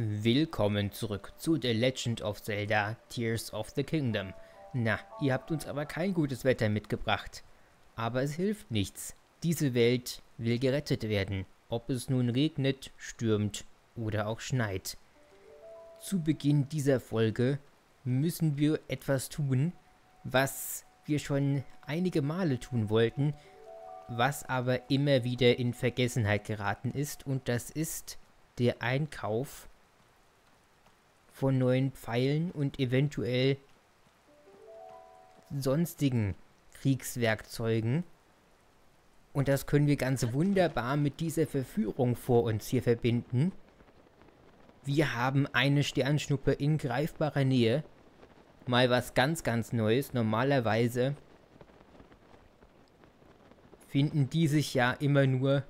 Willkommen zurück zu The Legend of Zelda Tears of the Kingdom. Na, ihr habt uns aber kein gutes Wetter mitgebracht. Aber es hilft nichts. Diese Welt will gerettet werden, ob es nun regnet, stürmt oder auch schneit. Zu Beginn dieser Folge müssen wir etwas tun, was wir schon einige Male tun wollten, was aber immer wieder in Vergessenheit geraten ist und das ist der Einkauf von neuen Pfeilen und eventuell sonstigen Kriegswerkzeugen. Und das können wir ganz wunderbar mit dieser Verführung vor uns hier verbinden. Wir haben eine Sternschnuppe in greifbarer Nähe. Mal was ganz, ganz Neues. Normalerweise finden die sich ja immer nur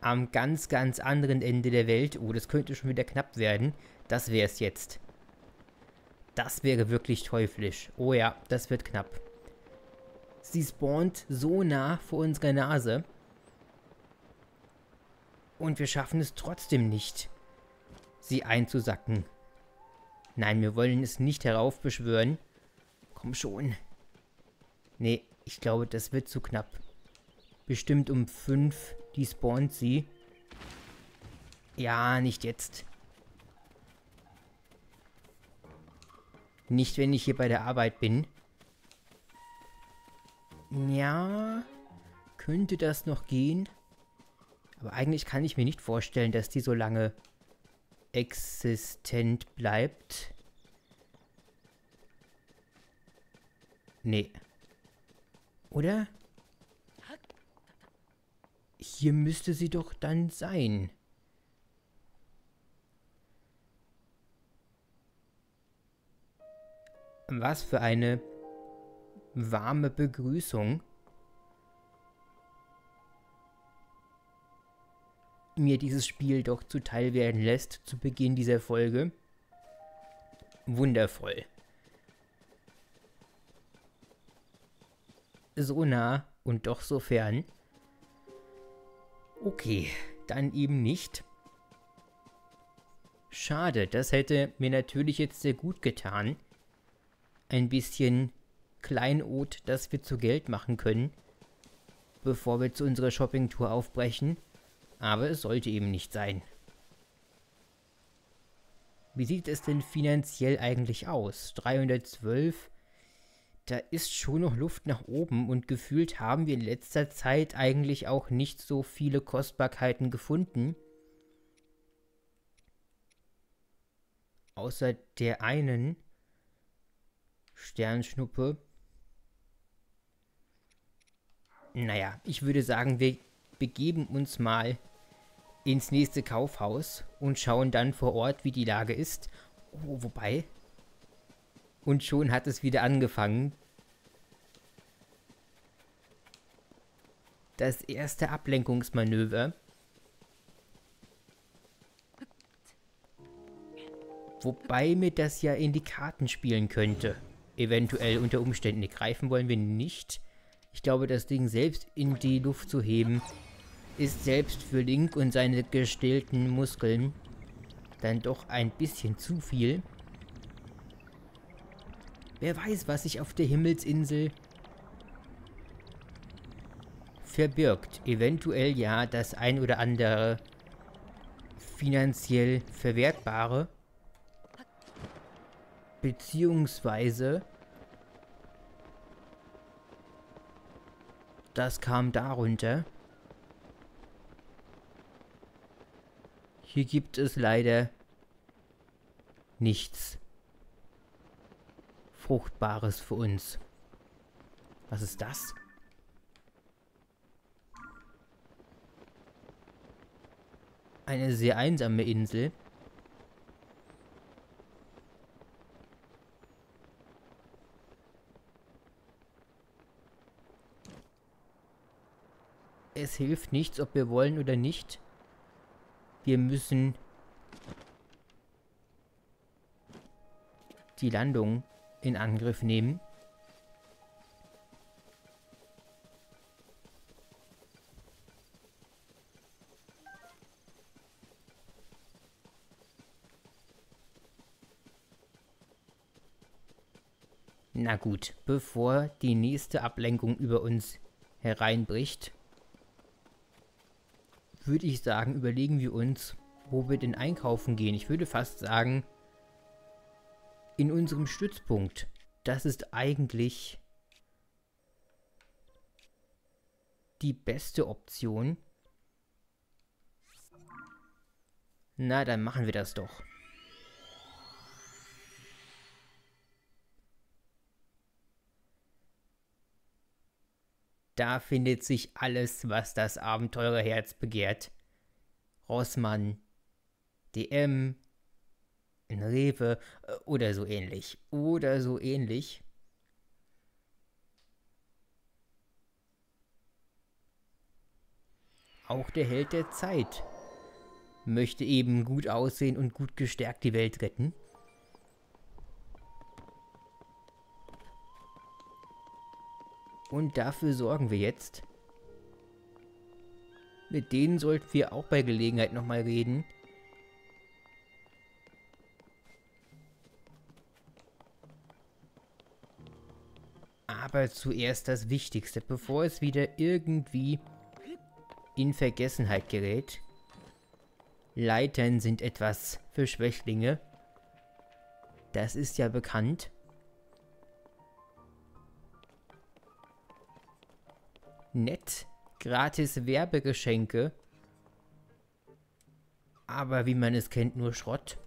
am ganz, ganz anderen Ende der Welt. Oh, das könnte schon wieder knapp werden. Das wäre es jetzt. Das wäre wirklich teuflisch. Oh ja, das wird knapp. Sie spawnt so nah vor unserer Nase. Und wir schaffen es trotzdem nicht, sie einzusacken. Nein, wir wollen es nicht heraufbeschwören. Komm schon. Nee, ich glaube, das wird zu knapp. Bestimmt um 5 die spawnt sie. Ja, nicht jetzt. Nicht, wenn ich hier bei der Arbeit bin. Ja, könnte das noch gehen? Aber eigentlich kann ich mir nicht vorstellen, dass die so lange existent bleibt. Nee. Oder? Hier müsste sie doch dann sein. Was für eine warme Begrüßung. mir dieses Spiel doch zuteil werden lässt zu Beginn dieser Folge. Wundervoll. So nah und doch so fern. Okay, dann eben nicht. Schade, das hätte mir natürlich jetzt sehr gut getan. Ein bisschen Kleinod, das wir zu Geld machen können, bevor wir zu unserer Shoppingtour aufbrechen. Aber es sollte eben nicht sein. Wie sieht es denn finanziell eigentlich aus? 312 da ist schon noch Luft nach oben und gefühlt haben wir in letzter Zeit eigentlich auch nicht so viele Kostbarkeiten gefunden. Außer der einen Sternschnuppe. Naja, ich würde sagen, wir begeben uns mal ins nächste Kaufhaus und schauen dann vor Ort, wie die Lage ist. Oh, wobei, und schon hat es wieder angefangen. Das erste Ablenkungsmanöver. Wobei mir das ja in die Karten spielen könnte. Eventuell unter Umständen. Greifen wollen wir nicht. Ich glaube, das Ding selbst in die Luft zu heben, ist selbst für Link und seine gestählten Muskeln dann doch ein bisschen zu viel. Wer weiß, was sich auf der Himmelsinsel verbirgt. Eventuell ja das ein oder andere finanziell verwertbare. Beziehungsweise das kam darunter. Hier gibt es leider nichts. Fruchtbares für uns. Was ist das? Eine sehr einsame Insel. Es hilft nichts, ob wir wollen oder nicht. Wir müssen die Landung in Angriff nehmen. Na gut, bevor die nächste Ablenkung über uns hereinbricht, würde ich sagen, überlegen wir uns, wo wir denn einkaufen gehen. Ich würde fast sagen, in unserem Stützpunkt. Das ist eigentlich die beste Option. Na, dann machen wir das doch. Da findet sich alles, was das Abenteurerherz begehrt. Rossmann, DM, in Rewe äh, oder so ähnlich. Oder so ähnlich. Auch der Held der Zeit möchte eben gut aussehen und gut gestärkt die Welt retten. Und dafür sorgen wir jetzt. Mit denen sollten wir auch bei Gelegenheit nochmal reden. Aber zuerst das Wichtigste, bevor es wieder irgendwie in Vergessenheit gerät. Leitern sind etwas für Schwächlinge. Das ist ja bekannt. Nett, gratis Werbegeschenke. Aber wie man es kennt, nur Schrott.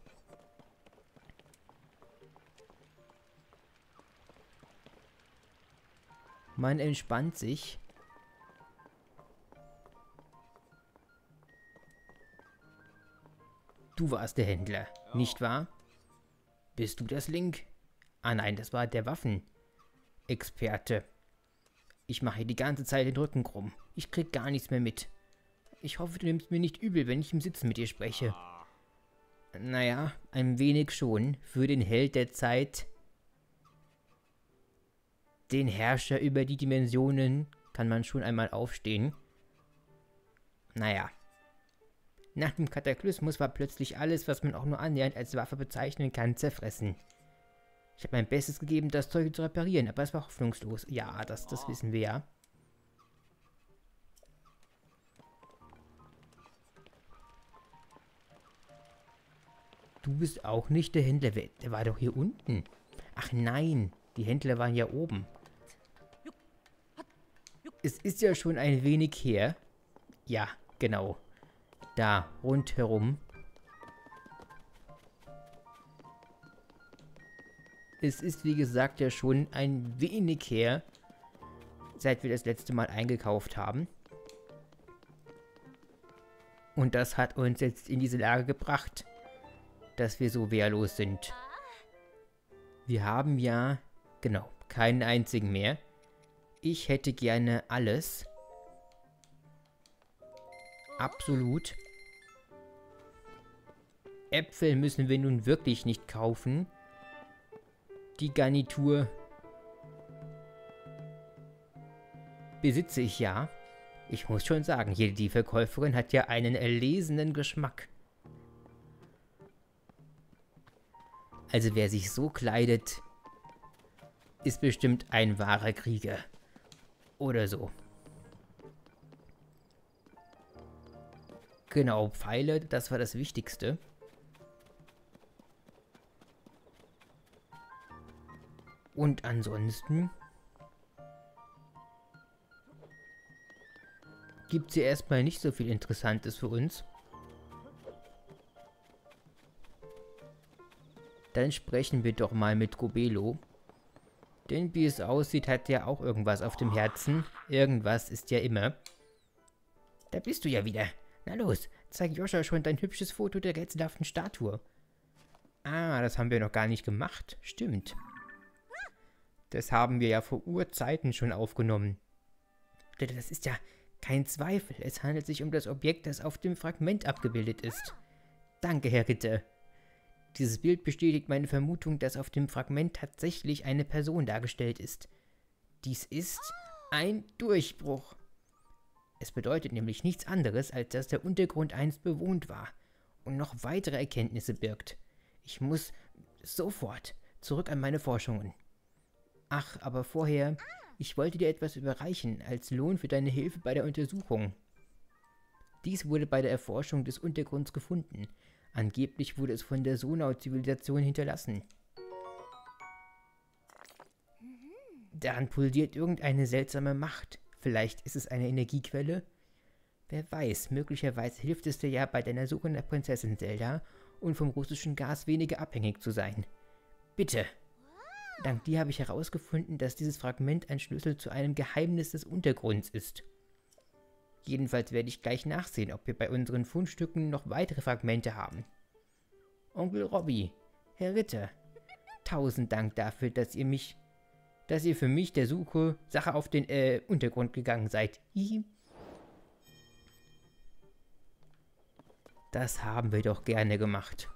Man entspannt sich. Du warst der Händler, ja. nicht wahr? Bist du das Link? Ah nein, das war der Waffenexperte. Ich mache die ganze Zeit den Rücken krumm. Ich krieg gar nichts mehr mit. Ich hoffe, du nimmst mir nicht übel, wenn ich im Sitzen mit dir spreche. Naja, ein wenig schon. Für den Held der Zeit. Den Herrscher über die Dimensionen kann man schon einmal aufstehen. Naja, nach dem Kataklysmus war plötzlich alles, was man auch nur annähernd als Waffe bezeichnen kann, zerfressen. Ich habe mein Bestes gegeben, das Zeug zu reparieren, aber es war hoffnungslos. Ja, das, das wissen wir ja. Du bist auch nicht der Händler. Der war doch hier unten. Ach nein, die Händler waren ja oben. Es ist ja schon ein wenig her. Ja, genau da rundherum. Es ist wie gesagt ja schon ein wenig her, seit wir das letzte Mal eingekauft haben. Und das hat uns jetzt in diese Lage gebracht, dass wir so wehrlos sind. Wir haben ja, genau, keinen einzigen mehr. Ich hätte gerne alles. Absolut. Äpfel müssen wir nun wirklich nicht kaufen. Die Garnitur besitze ich ja. Ich muss schon sagen, jede die Verkäuferin hat ja einen erlesenen Geschmack. Also wer sich so kleidet, ist bestimmt ein wahrer Krieger. Oder so. Genau, Pfeile, das war das Wichtigste. Und ansonsten gibt es hier erstmal nicht so viel Interessantes für uns. Dann sprechen wir doch mal mit Gobelo. Denn wie es aussieht, hat er auch irgendwas auf dem Herzen. Irgendwas ist ja immer. Da bist du ja wieder. Na los, zeig Joscha schon dein hübsches Foto der rätselhaften Statue. Ah, das haben wir noch gar nicht gemacht. Stimmt. Das haben wir ja vor Urzeiten schon aufgenommen. Das ist ja kein Zweifel. Es handelt sich um das Objekt, das auf dem Fragment abgebildet ist. Danke, Herr Ritter. Dieses Bild bestätigt meine Vermutung, dass auf dem Fragment tatsächlich eine Person dargestellt ist. Dies ist ein Durchbruch. Es bedeutet nämlich nichts anderes, als dass der Untergrund einst bewohnt war und noch weitere Erkenntnisse birgt. Ich muss sofort zurück an meine Forschungen. Ach, aber vorher, ich wollte dir etwas überreichen als Lohn für deine Hilfe bei der Untersuchung. Dies wurde bei der Erforschung des Untergrunds gefunden. Angeblich wurde es von der Sonau-Zivilisation hinterlassen. Daran pulsiert irgendeine seltsame Macht. Vielleicht ist es eine Energiequelle? Wer weiß, möglicherweise hilft es dir ja bei deiner Suche nach Prinzessin Zelda und vom russischen Gas weniger abhängig zu sein. Bitte! Dank dir habe ich herausgefunden, dass dieses Fragment ein Schlüssel zu einem Geheimnis des Untergrunds ist. Jedenfalls werde ich gleich nachsehen, ob wir bei unseren Fundstücken noch weitere Fragmente haben. Onkel Robby, Herr Ritter, tausend Dank dafür, dass ihr mich, dass ihr für mich der Suche Sache auf den äh, Untergrund gegangen seid. Das haben wir doch gerne gemacht.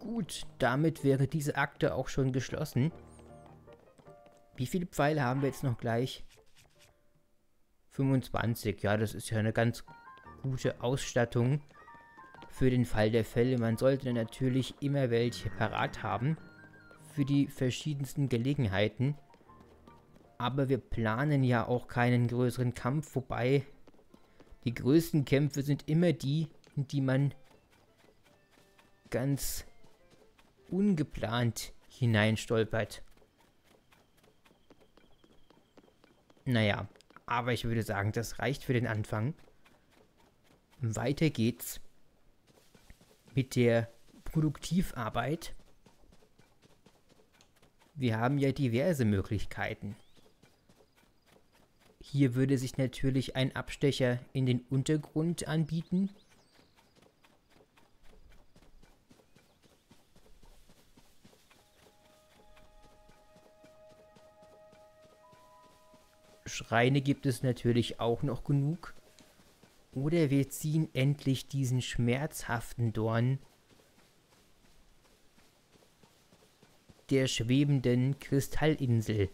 Gut, damit wäre diese Akte auch schon geschlossen. Wie viele Pfeile haben wir jetzt noch gleich? 25, ja, das ist ja eine ganz gute Ausstattung für den Fall der Fälle. Man sollte natürlich immer welche parat haben für die verschiedensten Gelegenheiten. Aber wir planen ja auch keinen größeren Kampf, wobei die größten Kämpfe sind immer die, in die man ganz ungeplant hineinstolpert. Naja, aber ich würde sagen, das reicht für den Anfang. Weiter geht's mit der Produktivarbeit. Wir haben ja diverse Möglichkeiten. Hier würde sich natürlich ein Abstecher in den Untergrund anbieten. Schreine gibt es natürlich auch noch genug. Oder wir ziehen endlich diesen schmerzhaften Dorn der schwebenden Kristallinsel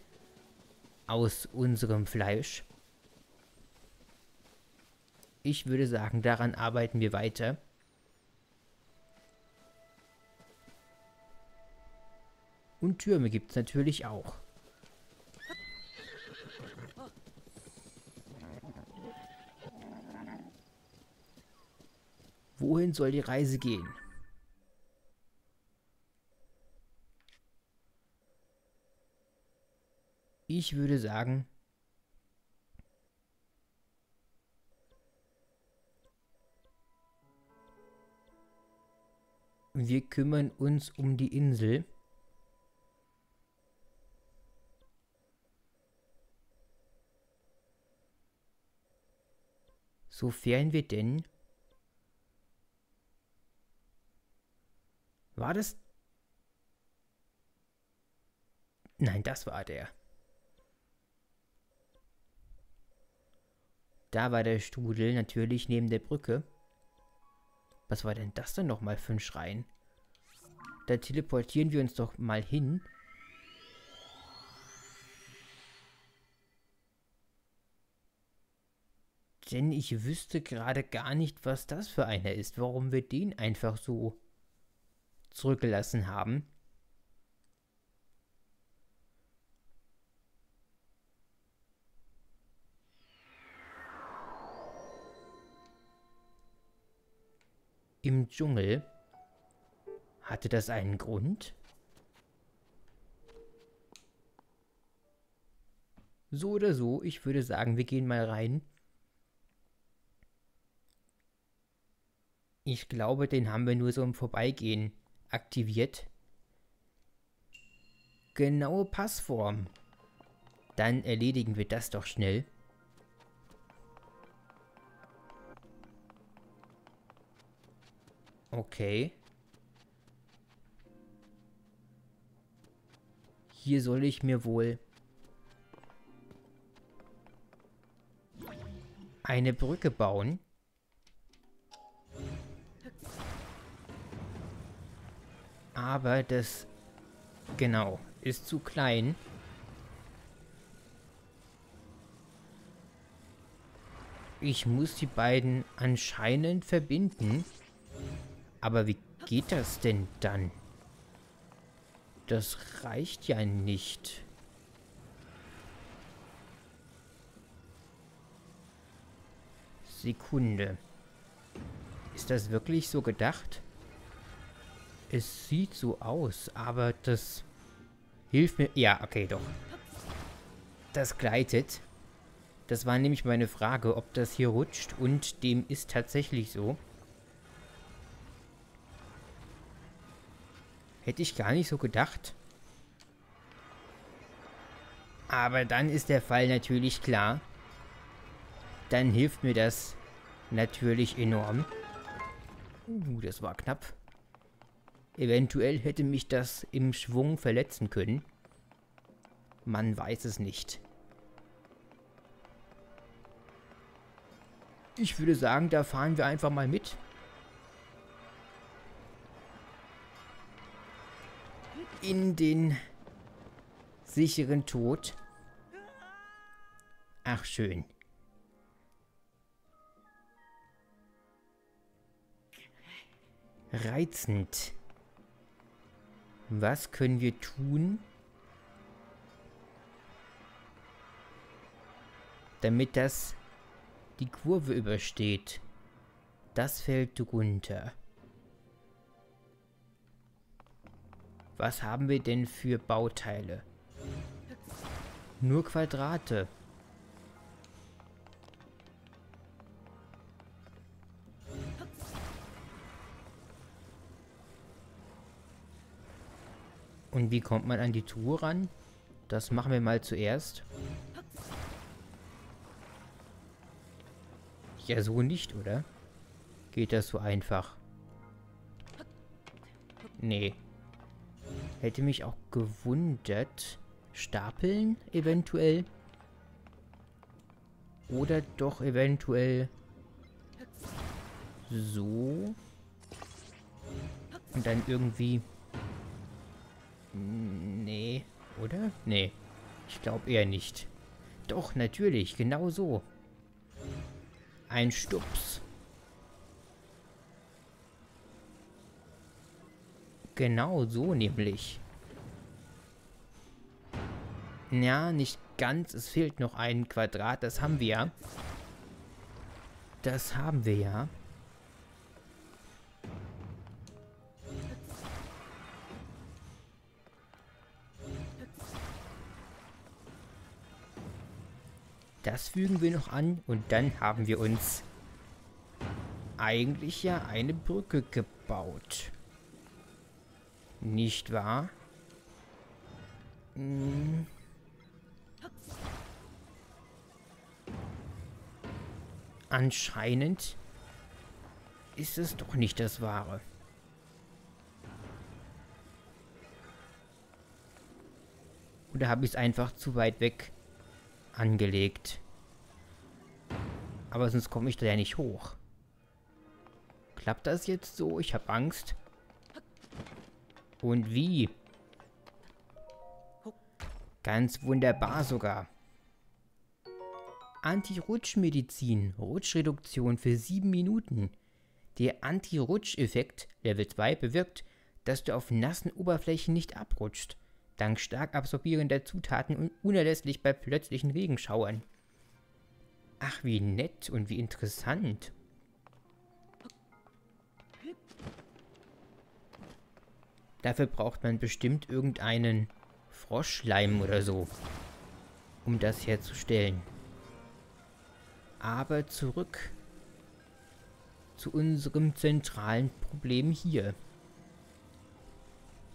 aus unserem Fleisch. Ich würde sagen, daran arbeiten wir weiter. Und Türme gibt es natürlich auch. Wohin soll die Reise gehen? Ich würde sagen, wir kümmern uns um die Insel. Sofern wir denn War das? Nein, das war der. Da war der Strudel natürlich neben der Brücke. Was war denn das denn nochmal für ein Schrein? Da teleportieren wir uns doch mal hin. Denn ich wüsste gerade gar nicht, was das für einer ist. Warum wir den einfach so zurückgelassen haben. Im Dschungel hatte das einen Grund? So oder so, ich würde sagen, wir gehen mal rein. Ich glaube, den haben wir nur so im Vorbeigehen aktiviert. Genaue Passform. Dann erledigen wir das doch schnell. Okay. Hier soll ich mir wohl eine Brücke bauen. Aber das, genau, ist zu klein. Ich muss die beiden anscheinend verbinden. Aber wie geht das denn dann? das reicht ja nicht. Sekunde. Ist das wirklich so gedacht? Es sieht so aus, aber das hilft mir... Ja, okay, doch. Das gleitet. Das war nämlich meine Frage, ob das hier rutscht und dem ist tatsächlich so. Hätte ich gar nicht so gedacht. Aber dann ist der Fall natürlich klar. Dann hilft mir das natürlich enorm. Uh, das war knapp. Eventuell hätte mich das im Schwung verletzen können. Man weiß es nicht. Ich würde sagen, da fahren wir einfach mal mit. In den sicheren Tod. Ach, schön. Reizend. Was können wir tun, damit das die Kurve übersteht? Das fällt runter. Was haben wir denn für Bauteile? Nur Quadrate. Und wie kommt man an die Truhe ran? Das machen wir mal zuerst. Ja, so nicht, oder? Geht das so einfach? Nee. Hätte mich auch gewundert. Stapeln eventuell? Oder doch eventuell so? Und dann irgendwie Nee, oder? Nee. Ich glaube eher nicht. Doch, natürlich, genau so. Ein Stups. Genau so nämlich. Ja, nicht ganz. Es fehlt noch ein Quadrat. Das haben wir ja. Das haben wir ja. Das fügen wir noch an und dann haben wir uns eigentlich ja eine Brücke gebaut. Nicht wahr? Hm. Anscheinend ist es doch nicht das Wahre. Oder habe ich es einfach zu weit weg angelegt? Aber sonst komme ich da ja nicht hoch. Klappt das jetzt so? Ich habe Angst. Und wie? Ganz wunderbar sogar. Anti-Rutsch-Medizin. Rutschreduktion für 7 Minuten. Der Anti-Rutsch-Effekt Level 2 bewirkt, dass du auf nassen Oberflächen nicht abrutscht. Dank stark absorbierender Zutaten und unerlässlich bei plötzlichen Regenschauern. Ach, wie nett und wie interessant. Dafür braucht man bestimmt irgendeinen Froschleim oder so, um das herzustellen. Aber zurück zu unserem zentralen Problem hier.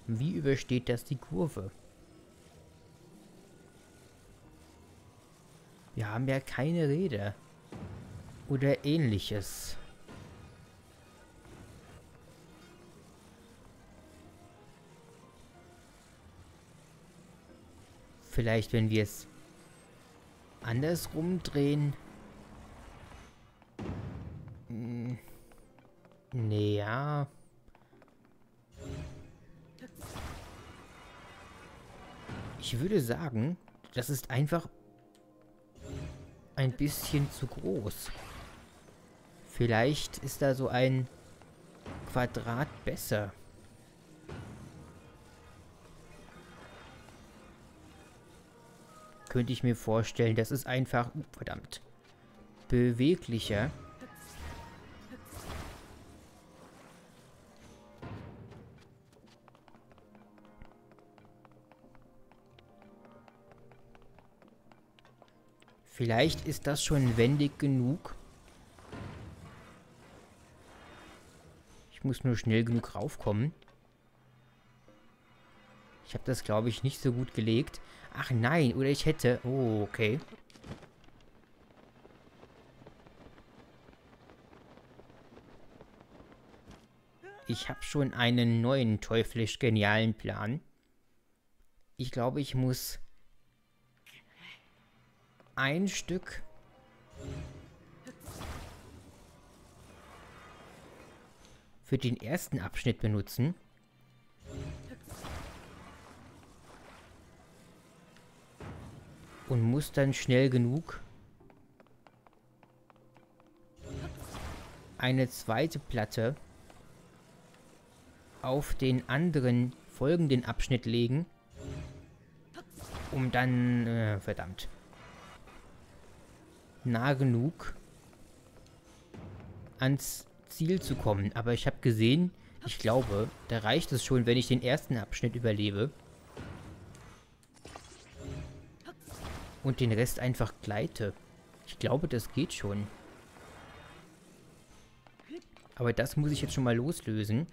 Wie übersteht das die Kurve? Wir haben ja keine Rede. Oder ähnliches. Vielleicht, wenn wir es andersrum drehen. Hm. Nee, Ich würde sagen, das ist einfach ein bisschen zu groß. Vielleicht ist da so ein Quadrat besser. Könnte ich mir vorstellen, das ist einfach, verdammt, beweglicher. Vielleicht ist das schon wendig genug. Ich muss nur schnell genug raufkommen. Ich habe das, glaube ich, nicht so gut gelegt. Ach nein, oder ich hätte... Oh, okay. Ich habe schon einen neuen teuflisch genialen Plan. Ich glaube, ich muss ein Stück für den ersten Abschnitt benutzen. Und muss dann schnell genug eine zweite Platte auf den anderen folgenden Abschnitt legen, um dann, äh, verdammt, nah genug ans Ziel zu kommen. Aber ich habe gesehen, ich glaube, da reicht es schon, wenn ich den ersten Abschnitt überlebe. Und den Rest einfach gleite. Ich glaube, das geht schon. Aber das muss ich jetzt schon mal loslösen.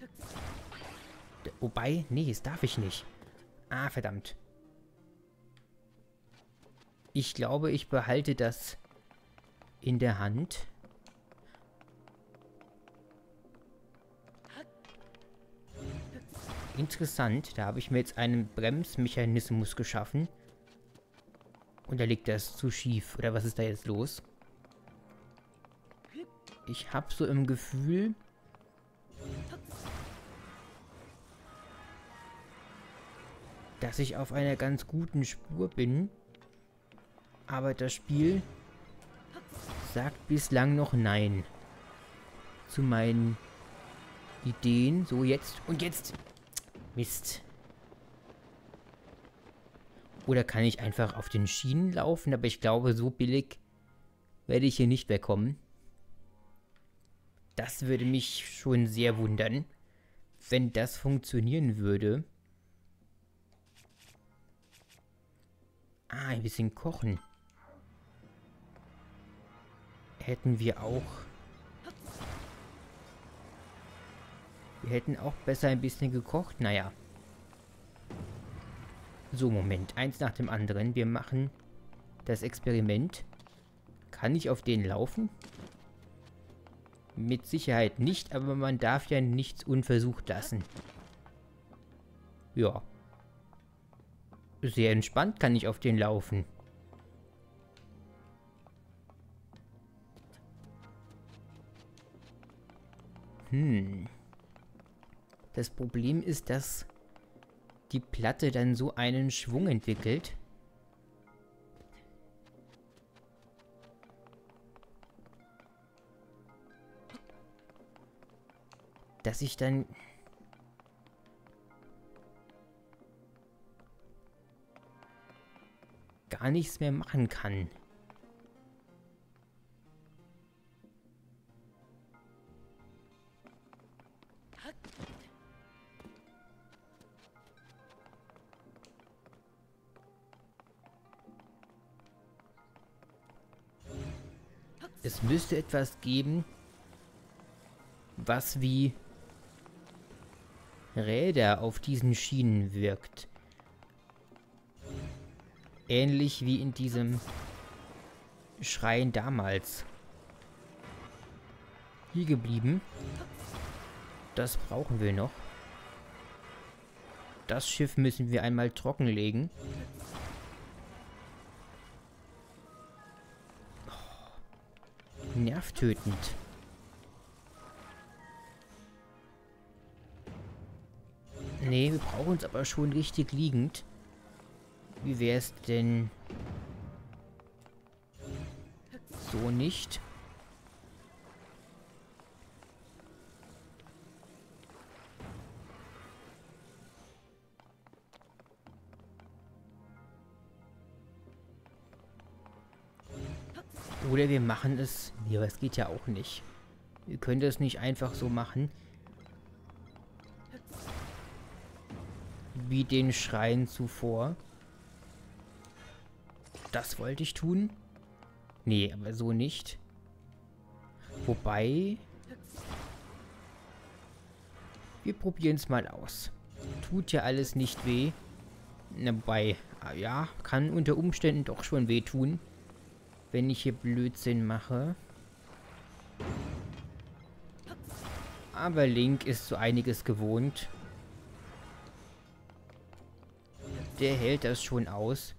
Wobei, nee, das darf ich nicht. Ah, verdammt. Ich glaube, ich behalte das in der Hand. Interessant, da habe ich mir jetzt einen Bremsmechanismus geschaffen. Und da liegt das zu schief. Oder was ist da jetzt los? Ich habe so im Gefühl... dass ich auf einer ganz guten Spur bin. Aber das Spiel sagt bislang noch Nein. Zu meinen Ideen. So, jetzt. Und jetzt. Mist. Oder kann ich einfach auf den Schienen laufen? Aber ich glaube, so billig werde ich hier nicht wegkommen. Das würde mich schon sehr wundern, wenn das funktionieren würde. Ah, ein bisschen kochen hätten wir auch... Wir hätten auch besser ein bisschen gekocht. Naja. So, Moment. Eins nach dem anderen. Wir machen das Experiment. Kann ich auf den laufen? Mit Sicherheit nicht, aber man darf ja nichts unversucht lassen. Ja. Sehr entspannt kann ich auf den laufen. Hm. Das Problem ist, dass die Platte dann so einen Schwung entwickelt. Dass ich dann... gar nichts mehr machen kann. Es müsste etwas geben, was wie Räder auf diesen Schienen wirkt. Ähnlich wie in diesem Schrein damals. Hier geblieben. Das brauchen wir noch. Das Schiff müssen wir einmal trockenlegen. Nervtötend. Nee, wir brauchen uns aber schon richtig liegend. Wie wäre es denn... So nicht? Oder wir machen es... Aber es geht ja auch nicht. Wir können das nicht einfach so machen. Wie den Schrein zuvor. Das wollte ich tun. Nee, aber so nicht. Wobei... Wir probieren es mal aus. Tut ja alles nicht weh. Wobei, ah ja, kann unter Umständen doch schon wehtun. Wenn ich hier Blödsinn mache. Aber Link ist so einiges gewohnt. Der hält das schon aus.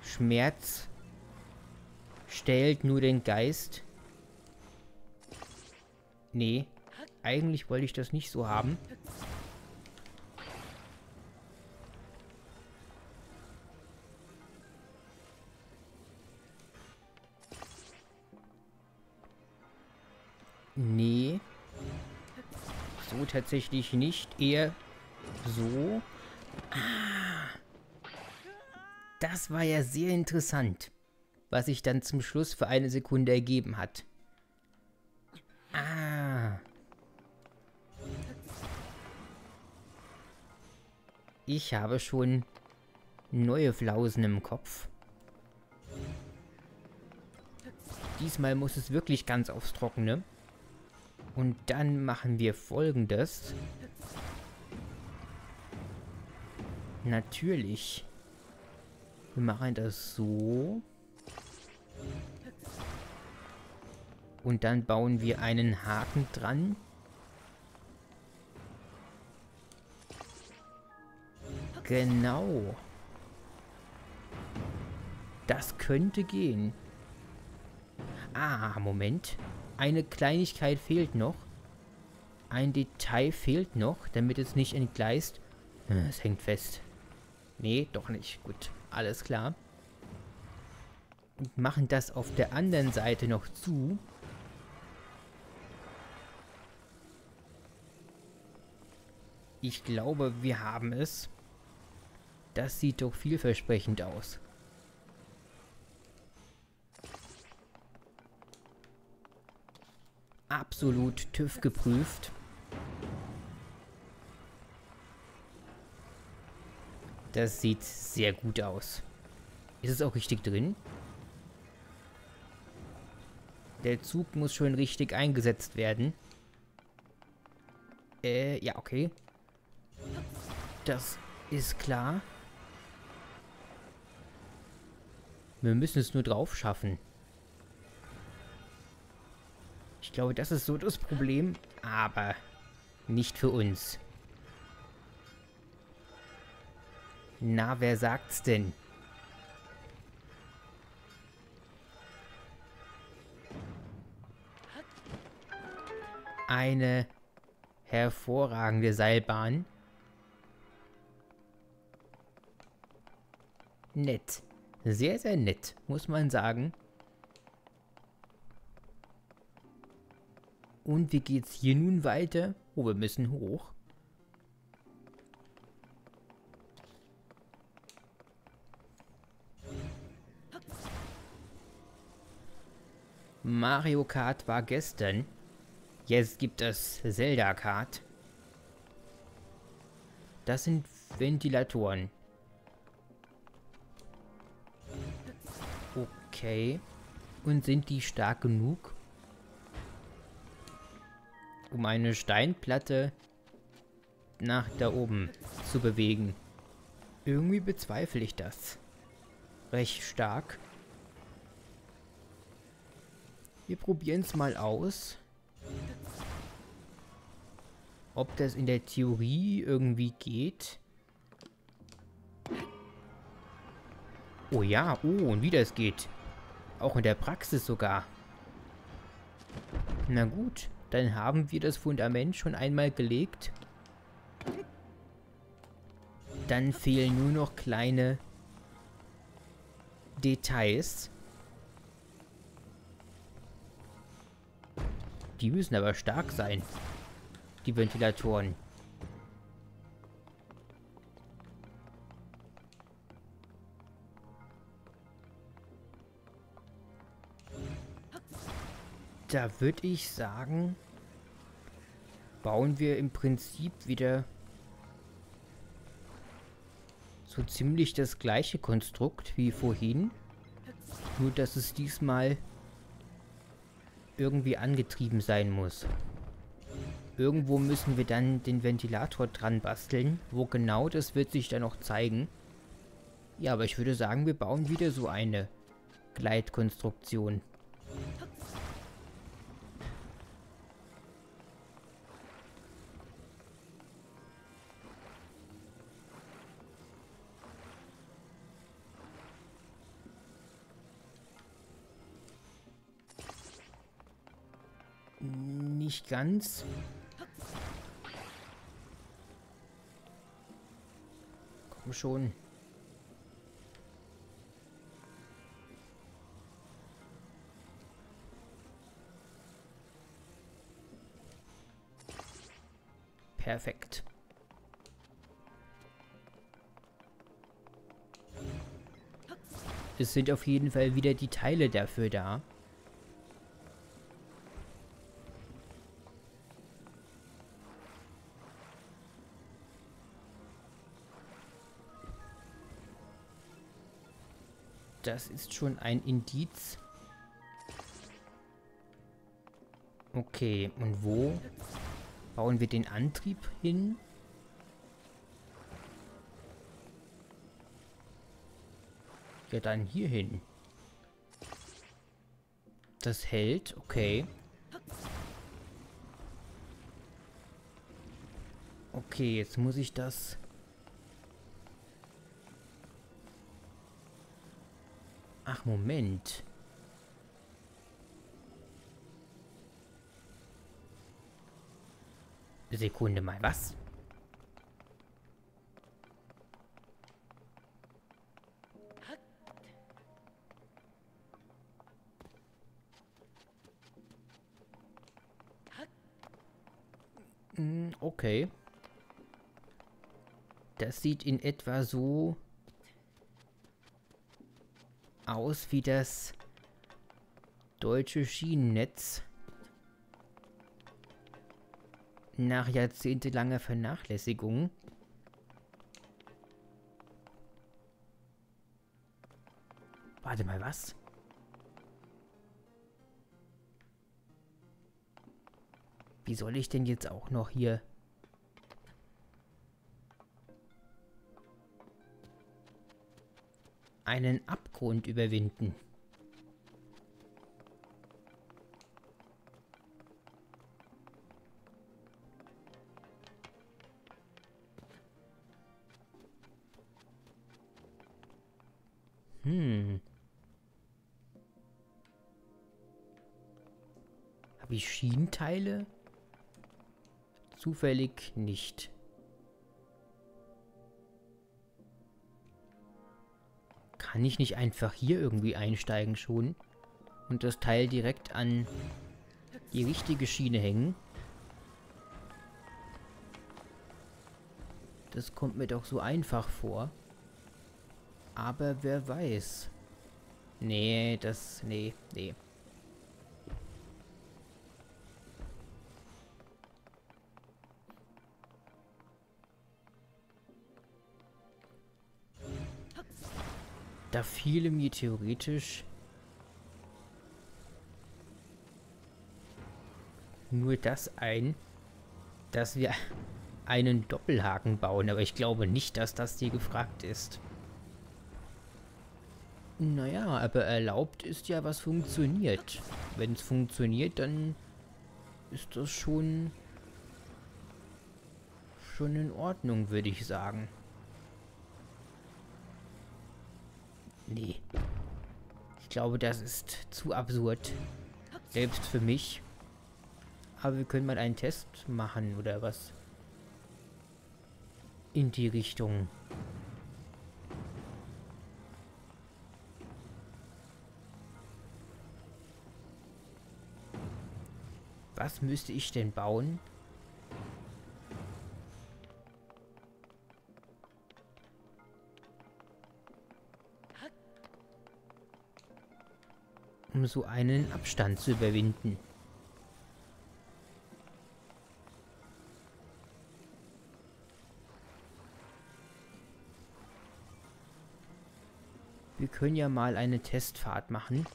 Schmerz stellt nur den Geist. Nee, eigentlich wollte ich das nicht so haben. Nee. So tatsächlich nicht. Eher so. Ah. Das war ja sehr interessant. Was sich dann zum Schluss für eine Sekunde ergeben hat. Ah. Ich habe schon neue Flausen im Kopf. Diesmal muss es wirklich ganz aufs Trockene. Und dann machen wir folgendes. Natürlich. Wir machen das so. Und dann bauen wir einen Haken dran. Genau. Das könnte gehen. Ah, Moment. Eine Kleinigkeit fehlt noch. Ein Detail fehlt noch, damit es nicht entgleist. Äh, es hängt fest. Nee, doch nicht. Gut, alles klar. Und machen das auf der anderen Seite noch zu. Ich glaube, wir haben es. Das sieht doch vielversprechend aus. Absolut TÜV geprüft. Das sieht sehr gut aus. Ist es auch richtig drin? Der Zug muss schon richtig eingesetzt werden. Äh, ja, okay. Das ist klar. Wir müssen es nur drauf schaffen. Ich glaube, das ist so das Problem. Aber nicht für uns. Na, wer sagt's denn? Eine hervorragende Seilbahn. Nett. Sehr, sehr nett, muss man sagen. Und wie geht's hier nun weiter? Oh, wir müssen hoch. Mario Kart war gestern. Jetzt gibt es Zelda Kart. Das sind Ventilatoren. Okay. Und sind die stark genug, um eine Steinplatte nach da oben zu bewegen? Irgendwie bezweifle ich das. Recht stark. Wir probieren es mal aus. Ob das in der Theorie irgendwie geht. Oh ja, oh, und wie das geht. Auch in der Praxis sogar. Na gut, dann haben wir das Fundament schon einmal gelegt. Dann fehlen nur noch kleine Details. Die müssen aber stark sein. Die Ventilatoren. Da würde ich sagen, bauen wir im Prinzip wieder so ziemlich das gleiche Konstrukt wie vorhin. Nur, dass es diesmal irgendwie angetrieben sein muss. Irgendwo müssen wir dann den Ventilator dran basteln. Wo genau, das wird sich dann noch zeigen. Ja, aber ich würde sagen, wir bauen wieder so eine Gleitkonstruktion. Ganz. Komm schon. Perfekt. Es sind auf jeden Fall wieder die Teile dafür da. Das ist schon ein Indiz. Okay, und wo bauen wir den Antrieb hin? Ja, dann hier hin. Das hält, okay. Okay, jetzt muss ich das Ach, Moment. Sekunde mal, was? Hm, okay. Das sieht in etwa so aus wie das deutsche Schienennetz nach jahrzehntelanger Vernachlässigung. Warte mal, was? Wie soll ich denn jetzt auch noch hier einen Abgrund überwinden. Hm. Habe ich Schienenteile? Zufällig nicht. Kann ich nicht einfach hier irgendwie einsteigen schon? Und das Teil direkt an die richtige Schiene hängen? Das kommt mir doch so einfach vor. Aber wer weiß. Nee, das... Nee, nee. Da fiele mir theoretisch nur das ein, dass wir einen Doppelhaken bauen, aber ich glaube nicht, dass das hier gefragt ist. Naja, aber erlaubt ist ja, was funktioniert. Wenn es funktioniert, dann ist das schon schon in Ordnung, würde ich sagen. Nee. Ich glaube, das ist zu absurd. Selbst für mich. Aber wir können mal einen Test machen, oder was? In die Richtung. Was müsste ich denn bauen? um so einen Abstand zu überwinden. Wir können ja mal eine Testfahrt machen.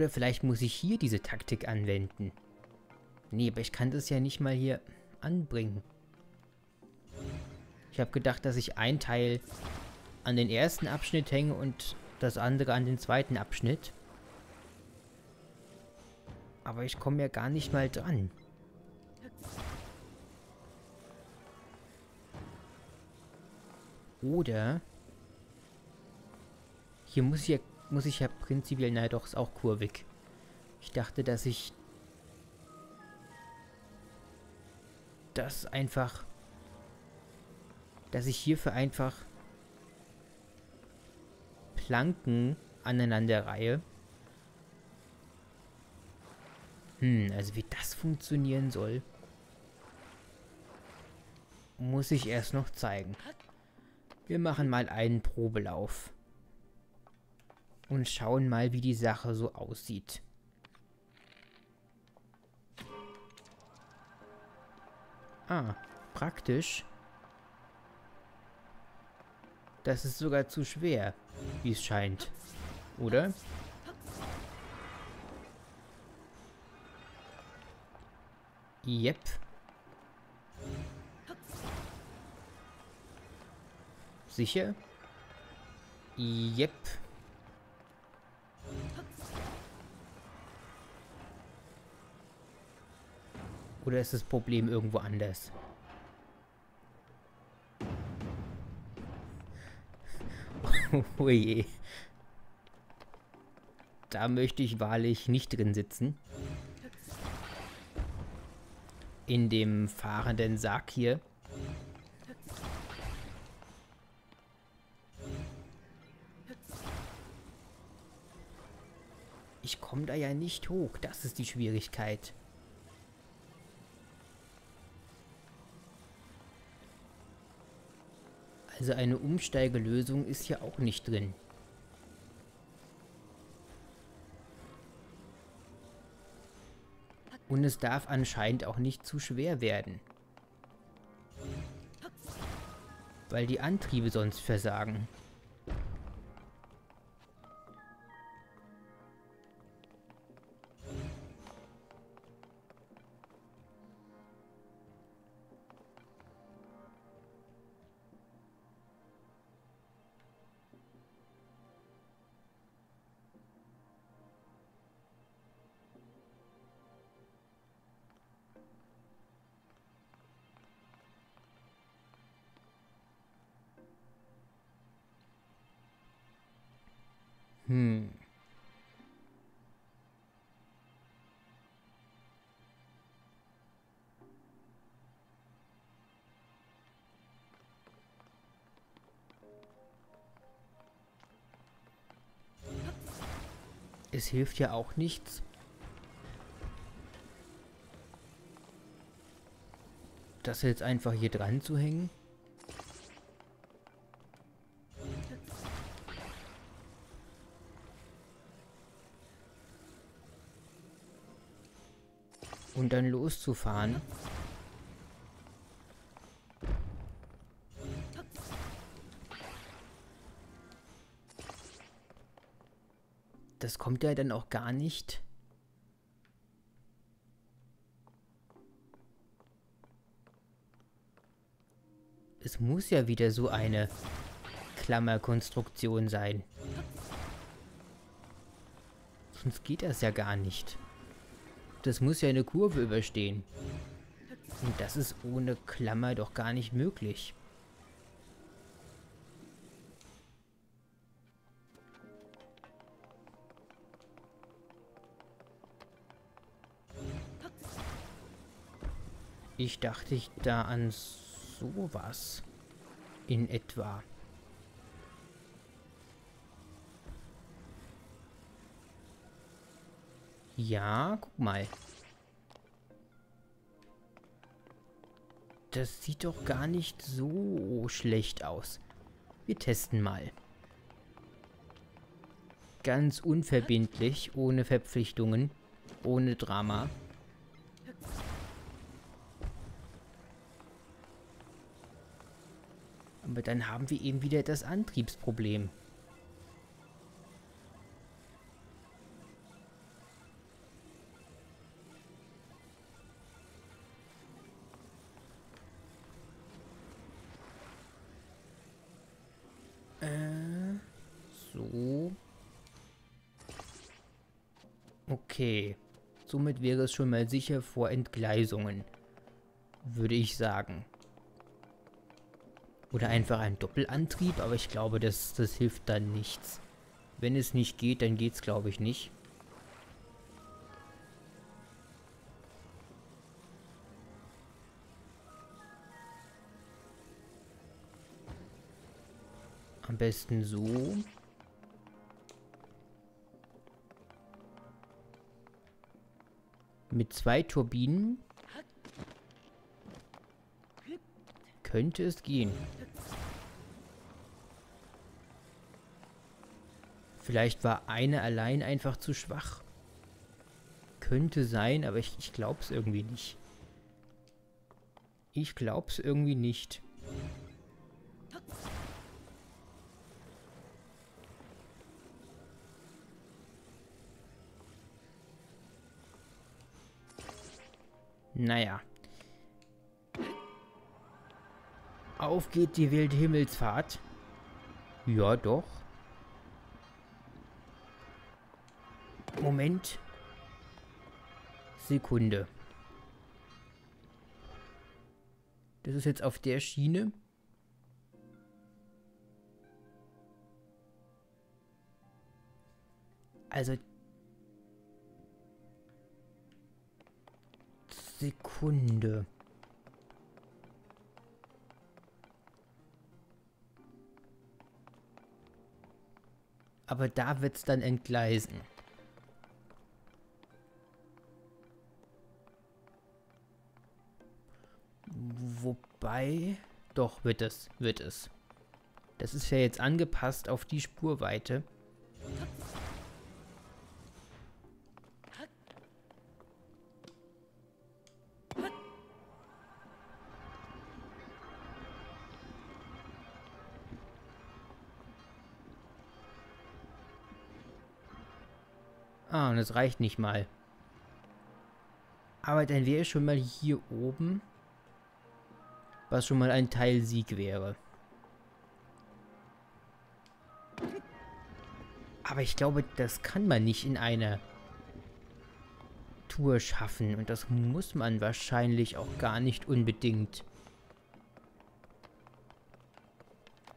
Oder vielleicht muss ich hier diese Taktik anwenden. Nee, aber ich kann das ja nicht mal hier anbringen. Ich habe gedacht, dass ich ein Teil an den ersten Abschnitt hänge und das andere an den zweiten Abschnitt. Aber ich komme ja gar nicht mal dran. Oder... Hier muss ich ja, muss ich ja prinzipiell... Nein, doch, ist auch kurvig. Ich dachte, dass ich... Das einfach... Dass ich hierfür einfach Planken aneinanderreihe. Hm, also wie das funktionieren soll, muss ich erst noch zeigen. Wir machen mal einen Probelauf. Und schauen mal, wie die Sache so aussieht. Ah, praktisch. Das ist sogar zu schwer, wie es scheint. Oder? Yep. Sicher? Yep. Oder ist das Problem irgendwo anders? oh je. Da möchte ich wahrlich nicht drin sitzen. In dem fahrenden Sarg hier. Ich komme da ja nicht hoch. Das ist die Schwierigkeit. Also eine Umsteigelösung ist hier auch nicht drin. Und es darf anscheinend auch nicht zu schwer werden. Weil die Antriebe sonst versagen. Hm. Es hilft ja auch nichts. Das jetzt einfach hier dran zu hängen. Dann loszufahren. Das kommt ja dann auch gar nicht. Es muss ja wieder so eine Klammerkonstruktion sein. Sonst geht das ja gar nicht. Das muss ja eine Kurve überstehen. Und das ist ohne Klammer doch gar nicht möglich. Ich dachte ich da an sowas. In etwa. Ja, guck mal. Das sieht doch gar nicht so schlecht aus. Wir testen mal. Ganz unverbindlich, ohne Verpflichtungen, ohne Drama. Aber dann haben wir eben wieder das Antriebsproblem. Okay. Somit wäre es schon mal sicher vor Entgleisungen. Würde ich sagen. Oder einfach ein Doppelantrieb, aber ich glaube, das, das hilft dann nichts. Wenn es nicht geht, dann geht es glaube ich nicht. Am besten so. Mit zwei Turbinen könnte es gehen. Vielleicht war eine allein einfach zu schwach. Könnte sein, aber ich, ich glaube es irgendwie nicht. Ich glaube es irgendwie nicht. Naja. Auf geht die wilde Himmelsfahrt. Ja, doch. Moment. Sekunde. Das ist jetzt auf der Schiene. Also... Sekunde. Aber da wird es dann entgleisen. Wobei... Doch, wird es, wird es. Das ist ja jetzt angepasst auf die Spurweite. Es reicht nicht mal. Aber dann wäre schon mal hier oben, was schon mal ein Teilsieg wäre. Aber ich glaube, das kann man nicht in einer Tour schaffen. Und das muss man wahrscheinlich auch gar nicht unbedingt.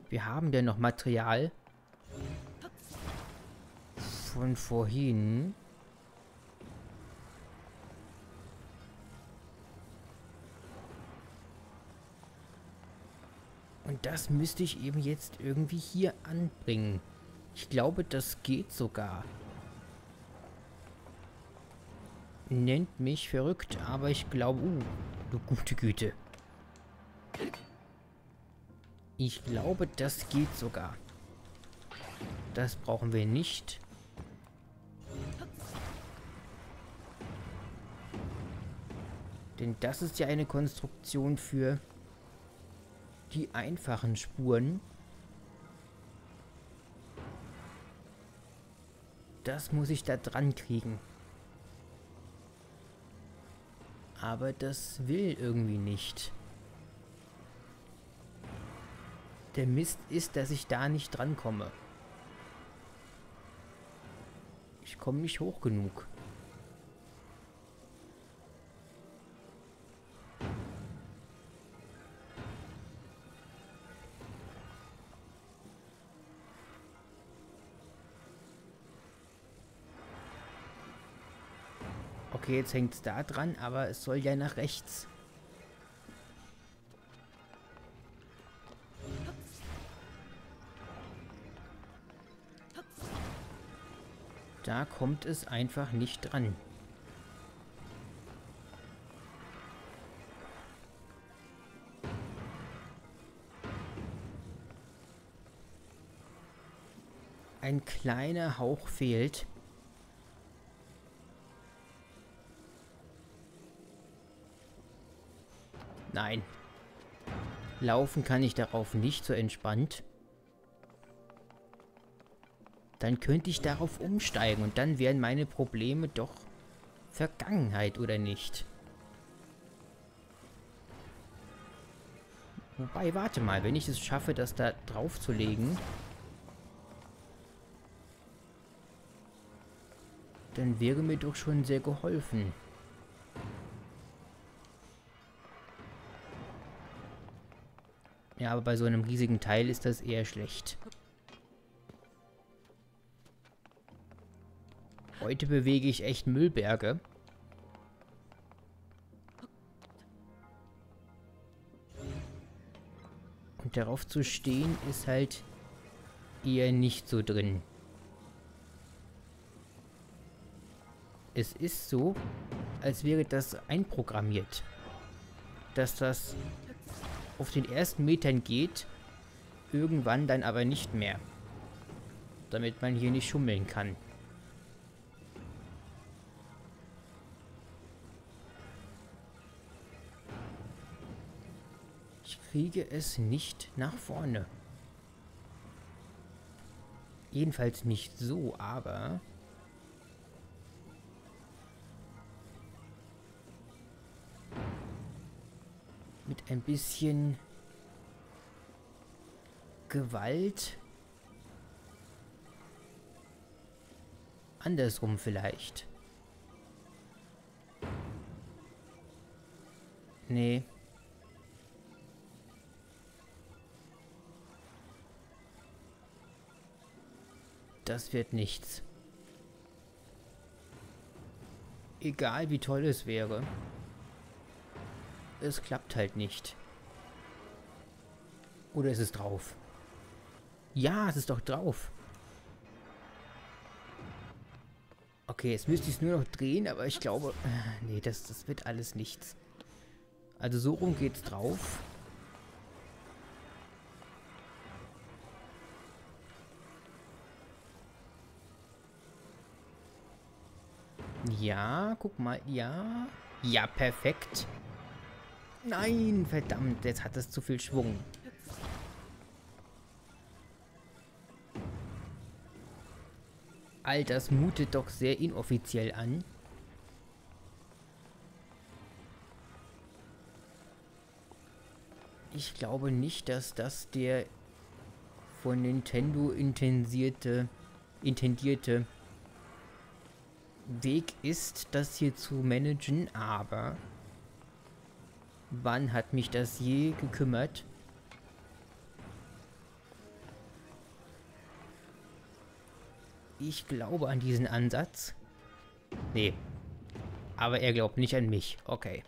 Wir haben ja noch Material von vorhin. Das müsste ich eben jetzt irgendwie hier anbringen. Ich glaube, das geht sogar. Nennt mich verrückt, aber ich glaube... Uh, du gute Güte. Ich glaube, das geht sogar. Das brauchen wir nicht. Denn das ist ja eine Konstruktion für die einfachen Spuren. Das muss ich da dran kriegen. Aber das will irgendwie nicht. Der Mist ist, dass ich da nicht drankomme. Ich komme nicht hoch genug. Okay, jetzt hängt es da dran, aber es soll ja nach rechts. Da kommt es einfach nicht dran. ein kleiner Hauch fehlt. Nein. Laufen kann ich darauf nicht so entspannt. Dann könnte ich darauf umsteigen und dann wären meine Probleme doch Vergangenheit, oder nicht? Wobei, warte mal, wenn ich es schaffe, das da drauf zu legen, dann wäre mir doch schon sehr geholfen. Ja, aber bei so einem riesigen Teil ist das eher schlecht. Heute bewege ich echt Müllberge. Und darauf zu stehen ist halt eher nicht so drin. Es ist so, als wäre das einprogrammiert. Dass das auf den ersten Metern geht, irgendwann dann aber nicht mehr. Damit man hier nicht schummeln kann. Ich kriege es nicht nach vorne. Jedenfalls nicht so, aber... mit ein bisschen Gewalt. Andersrum vielleicht. Nee. Das wird nichts. Egal wie toll es wäre es klappt halt nicht. Oder ist es drauf? Ja, es ist doch drauf. Okay, jetzt müsste ich es nur noch drehen, aber ich glaube... Nee, das, das wird alles nichts. Also so rum geht's drauf. Ja, guck mal. Ja. Ja, perfekt. Nein, verdammt, jetzt hat es zu viel Schwung. All das mutet doch sehr inoffiziell an. Ich glaube nicht, dass das der von Nintendo intensierte, intendierte Weg ist, das hier zu managen, aber Wann hat mich das je gekümmert? Ich glaube an diesen Ansatz. Nee. Aber er glaubt nicht an mich. Okay.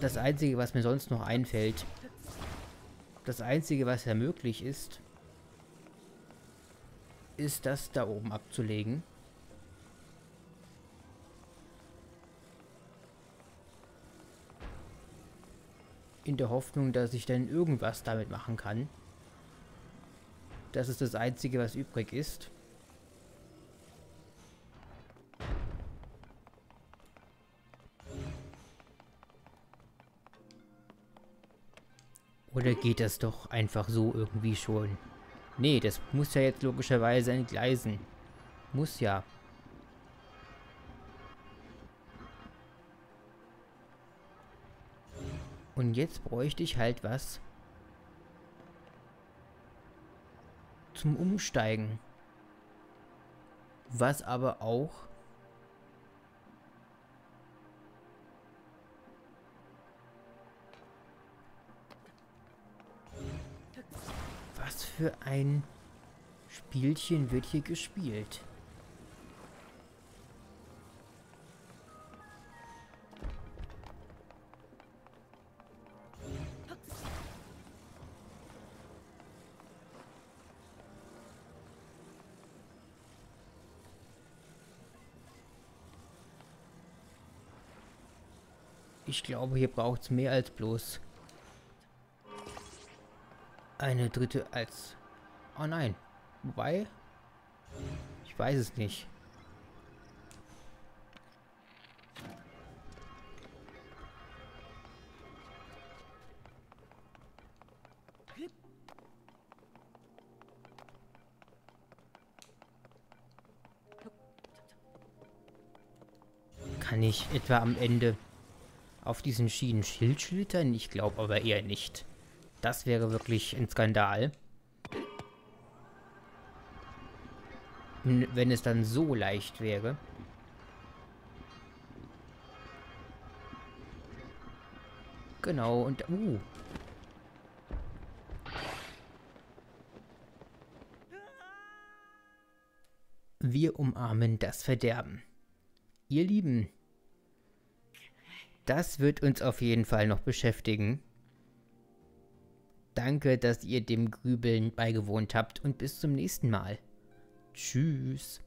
Das Einzige, was mir sonst noch einfällt, das Einzige, was ja möglich ist, ist das da oben abzulegen. In der Hoffnung, dass ich dann irgendwas damit machen kann. Das ist das Einzige, was übrig ist. Oder geht das doch einfach so irgendwie schon? Nee, das muss ja jetzt logischerweise entgleisen. Muss ja. Und jetzt bräuchte ich halt was zum Umsteigen. Was aber auch Was für ein Spielchen wird hier gespielt? Ich glaube, hier braucht es mehr als bloß eine dritte als... Oh nein, Wobei, ich weiß es nicht. Kann ich etwa am Ende auf diesen Schienen Schild schiltern? Ich glaube aber eher nicht. Das wäre wirklich ein Skandal. Wenn es dann so leicht wäre. Genau, und... Uh. Wir umarmen das Verderben. Ihr Lieben, das wird uns auf jeden Fall noch beschäftigen. Danke, dass ihr dem Grübeln beigewohnt habt und bis zum nächsten Mal. Tschüss.